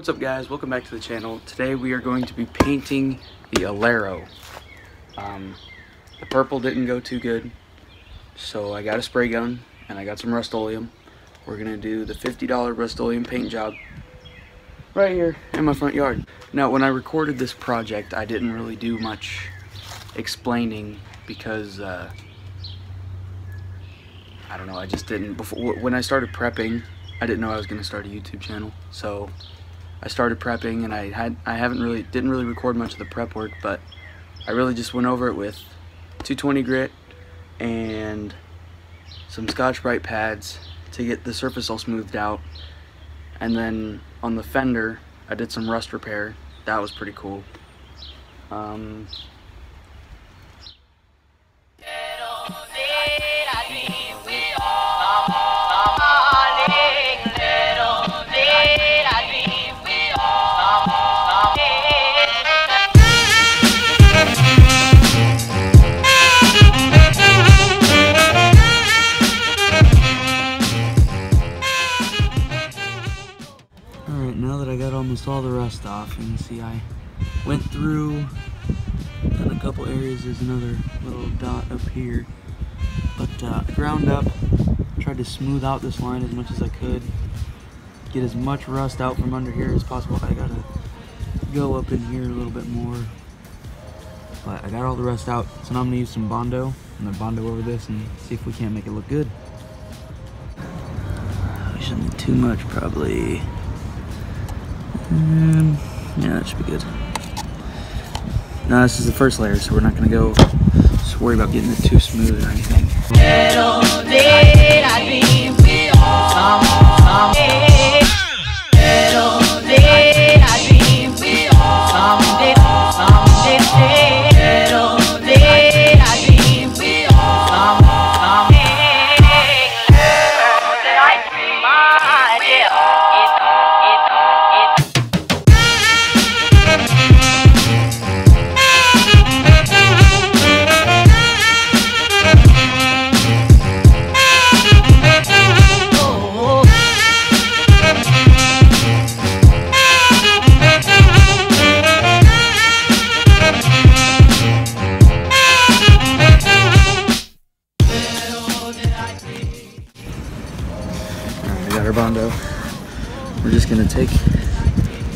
What's up guys, welcome back to the channel. Today we are going to be painting the Alero. Um, the purple didn't go too good, so I got a spray gun and I got some Rust-Oleum. We're gonna do the $50 Rust-Oleum paint job right here in my front yard. Now when I recorded this project, I didn't really do much explaining because uh, I don't know, I just didn't, before, when I started prepping, I didn't know I was gonna start a YouTube channel, so I started prepping and I had I haven't really didn't really record much of the prep work but I really just went over it with 220 grit and some Scotch-Brite pads to get the surface all smoothed out. And then on the fender I did some rust repair. That was pretty cool. Um, rust off, can see I went through in a couple areas. There's another little dot up here. But uh, ground up, tried to smooth out this line as much as I could. Get as much rust out from under here as possible. I gotta go up in here a little bit more. But I got all the rust out, so now I'm gonna use some Bondo. I'm gonna Bondo over this and see if we can't make it look good. Shouldn't too much, probably. Um, yeah, that should be good. No, this is the first layer, so we're not gonna go just worry about getting it too smooth or anything.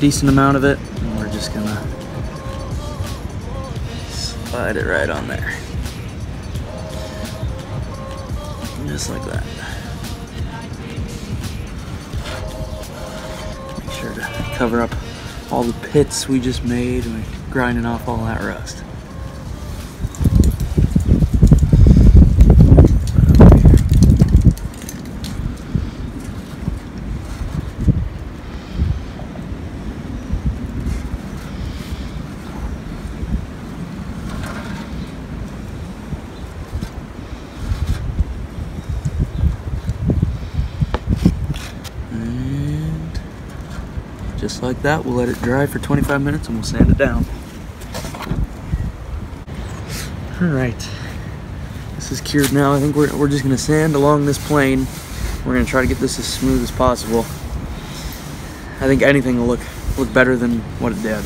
Decent amount of it and we're just gonna slide it right on there. Just like that. Make sure to cover up all the pits we just made and grinding off all that rust. Like that, we'll let it dry for 25 minutes and we'll sand it down. All right, this is cured now. I think we're, we're just gonna sand along this plane. We're gonna try to get this as smooth as possible. I think anything will look, look better than what it did.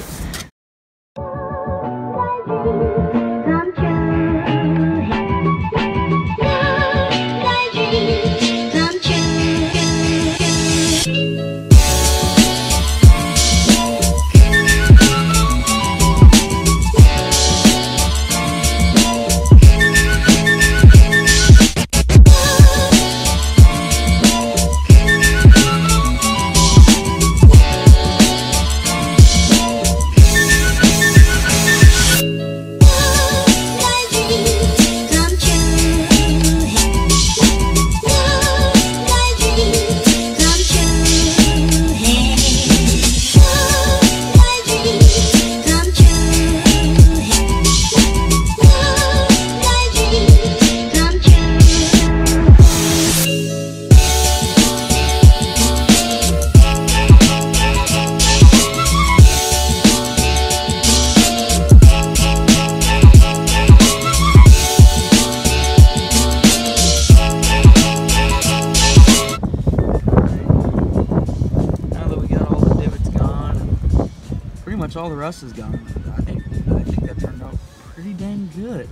Much all the rust is gone. I think I think that turned out pretty dang good.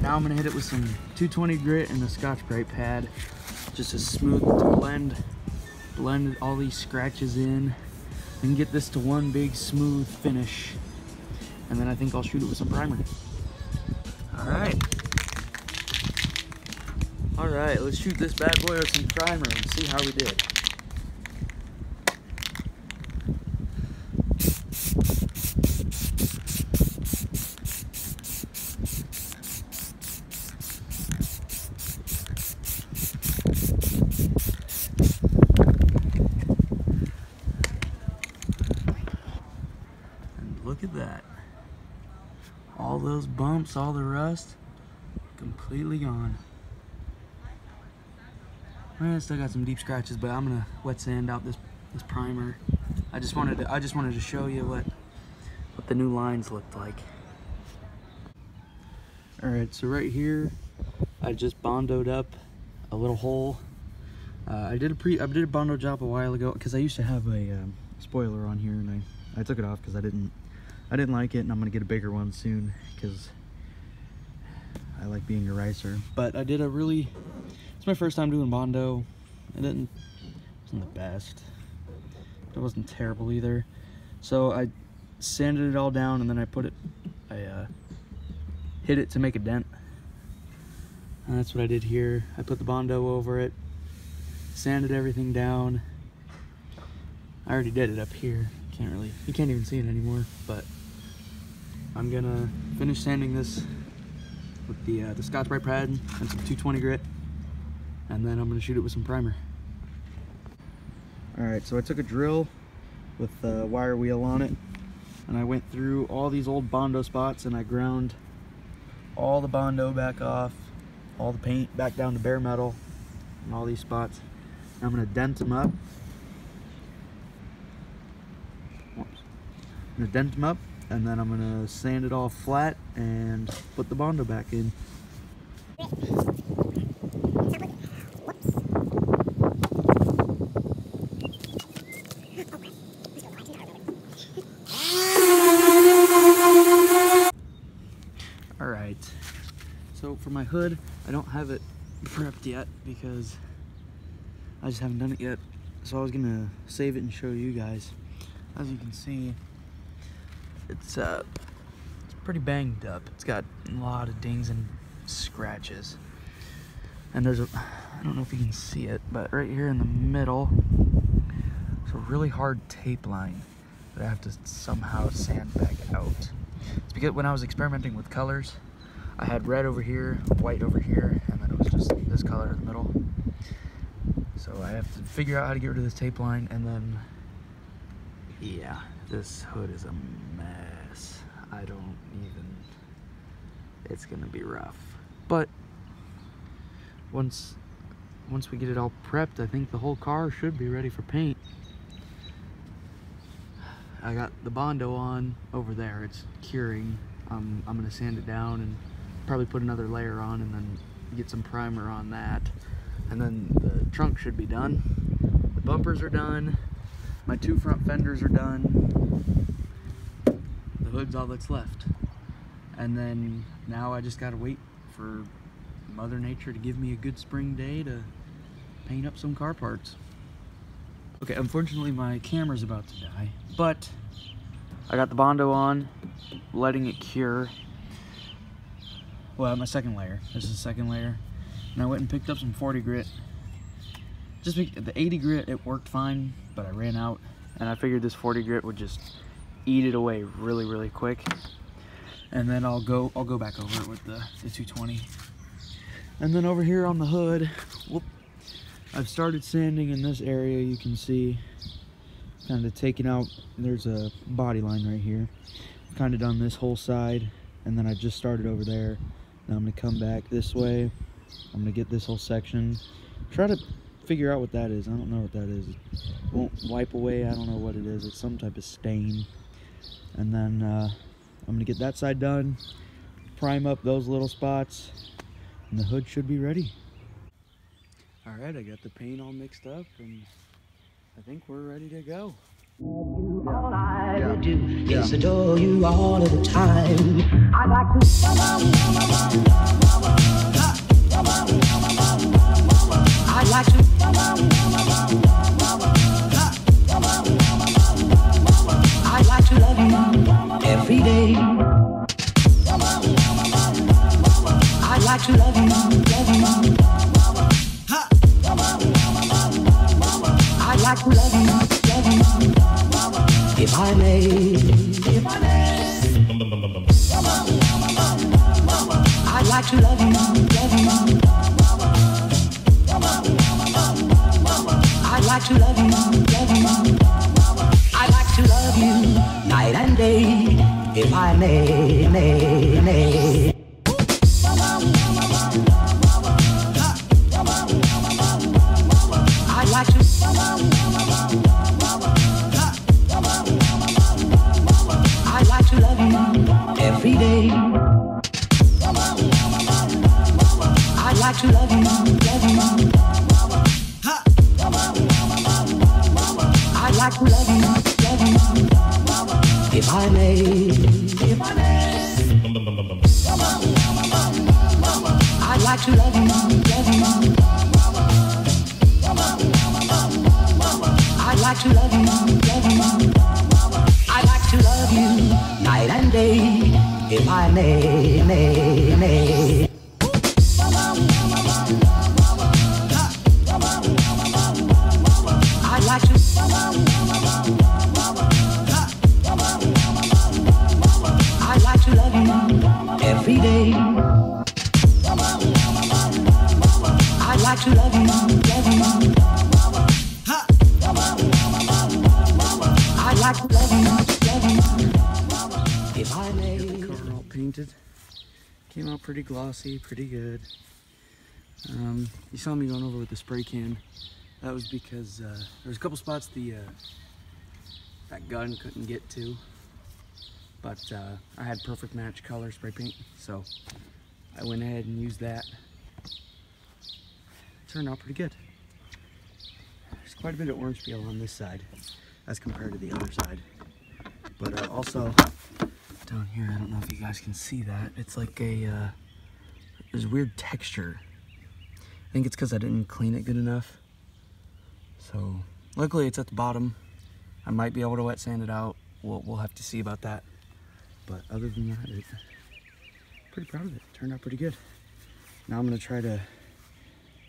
Now I'm gonna hit it with some 220 grit and the Scotch Brite pad, just as smooth to blend blend all these scratches in and get this to one big smooth finish. And then I think I'll shoot it with some primer. All right. All right, let's shoot this bad boy with some primer and see how we did. And look at that. All those bumps, all the rust, completely gone. I still got some deep scratches, but I'm gonna wet sand out this this primer. I just wanted to I just wanted to show you what what the new lines looked like. All right, so right here, I just bondoed up a little hole. Uh, I did a pre I did a bondo job a while ago because I used to have a um, spoiler on here and I I took it off because I didn't I didn't like it and I'm gonna get a bigger one soon because I like being a ricer. But I did a really it's my first time doing Bondo. It didn't wasn't the best. It wasn't terrible either. So I sanded it all down and then I put it I uh, hit it to make a dent. And that's what I did here. I put the Bondo over it, sanded everything down. I already did it up here. Can't really, you can't even see it anymore, but I'm gonna finish sanding this the, uh, the Scotch Brite pad and some 220 grit and then I'm gonna shoot it with some primer. All right, so I took a drill with the wire wheel on it and I went through all these old Bondo spots and I ground all the Bondo back off, all the paint back down to bare metal and all these spots. I'm gonna dent them up. Whoops. I'm gonna dent them up and then I'm gonna sand it all flat and put the Bondo back in. All right. So for my hood, I don't have it prepped yet because I just haven't done it yet. So I was gonna save it and show you guys. As you can see, it's uh, it's pretty banged up. It's got a lot of dings and scratches. And there's a, I don't know if you can see it, but right here in the middle, it's a really hard tape line that I have to somehow sand back out. It's because when I was experimenting with colors, I had red over here, white over here, and then it was just this color in the middle. So I have to figure out how to get rid of this tape line, and then, yeah, this hood is a mess. I don't even, it's gonna be rough. But, once, once we get it all prepped, I think the whole car should be ready for paint. I got the Bondo on over there. It's curing. Um, I'm gonna sand it down and probably put another layer on and then get some primer on that. And then the trunk should be done. The bumpers are done. My two front fenders are done. The hood's all that's left. And then now I just gotta wait for Mother Nature to give me a good spring day to paint up some car parts. Okay, unfortunately my camera's about to die, but I got the Bondo on, letting it cure. Well, my second layer. This is the second layer. And I went and picked up some 40 grit. Just the 80 grit, it worked fine, but I ran out. And I figured this 40 grit would just eat it away really, really quick. And then I'll go, I'll go back over it with the, the 220. And then over here on the hood, whoop, I've started sanding in this area, you can see, kind of taking out, there's a body line right here. Kind of done this whole side, and then I just started over there. Now I'm gonna come back this way. I'm gonna get this whole section. Try to figure out what that is. I don't know what that is. It won't wipe away, I don't know what it is. It's some type of stain. And then uh, I'm gonna get that side done, prime up those little spots, and the hood should be ready. All right, I got the paint all mixed up and I think we're ready to go. all I I would do is adore you all of the time. I'd like to. I may, if I may. I'd like to love you, every day. I'd like to love you. If I may, I like to love you. May, I'd like to love you, Mom, Devy Mom. I'd like to love you, Mom, Devy Mom. I'd like to love you, Mom, Devy I'd like to love you, Night and Day. if I may. If I may. Car all painted. Came out pretty glossy, pretty good. Um, you saw me going over with the spray can. That was because uh, there was a couple spots the uh, that gun couldn't get to, but uh, I had perfect match color spray paint, so I went ahead and used that. turned out pretty good. There's quite a bit of orange peel on this side as compared to the other side, but uh, also down here, I don't know if you guys can see that. It's like a uh, there's weird texture. I think it's because I didn't clean it good enough. So luckily it's at the bottom. I might be able to wet sand it out. We'll, we'll have to see about that. But other than that, it, pretty proud of it. Turned out pretty good. Now I'm gonna try to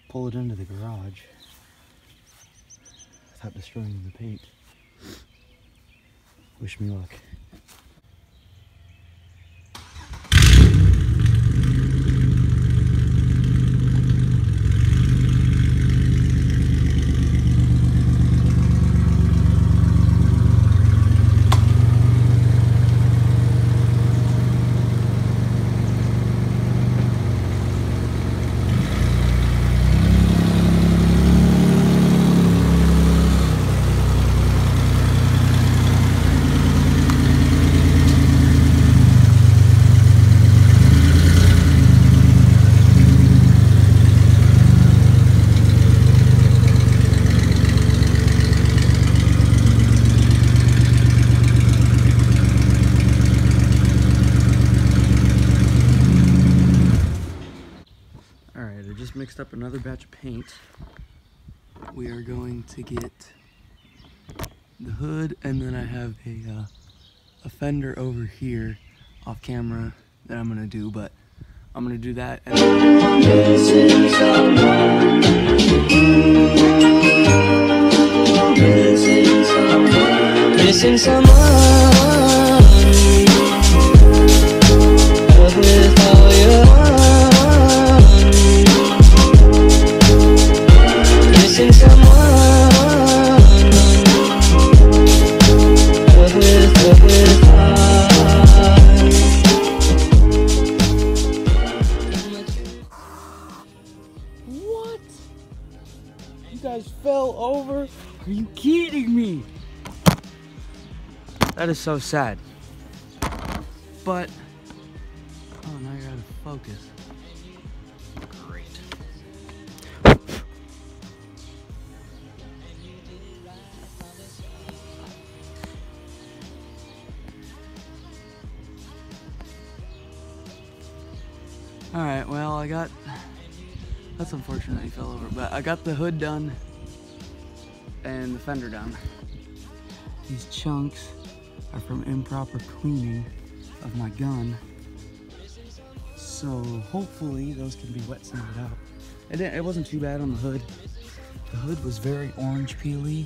pull it into the garage without destroying the paint. Wish me luck. Alright, Up another batch of paint. We are going to get the hood and then I have a, uh, a fender over here off camera that I'm gonna do, but I'm gonna do that and Missing someone That is so sad. But, oh, now you're out of focus. Great. All right, well, I got, that's unfortunate he fell over, but I got the hood done and the fender done. These chunks are from improper cleaning of my gun. So hopefully those can be wet sanded out. It, it wasn't too bad on the hood. The hood was very orange peely.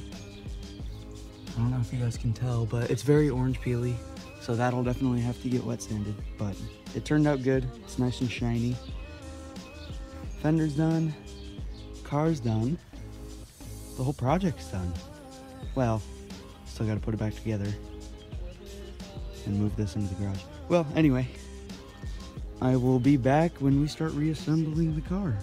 I don't know if you guys can tell, but it's very orange peely. So that'll definitely have to get wet sanded. But it turned out good. It's nice and shiny. Fender's done. Car's done. The whole project's done. Well, still got to put it back together and move this into the garage. Well, anyway, I will be back when we start reassembling the car.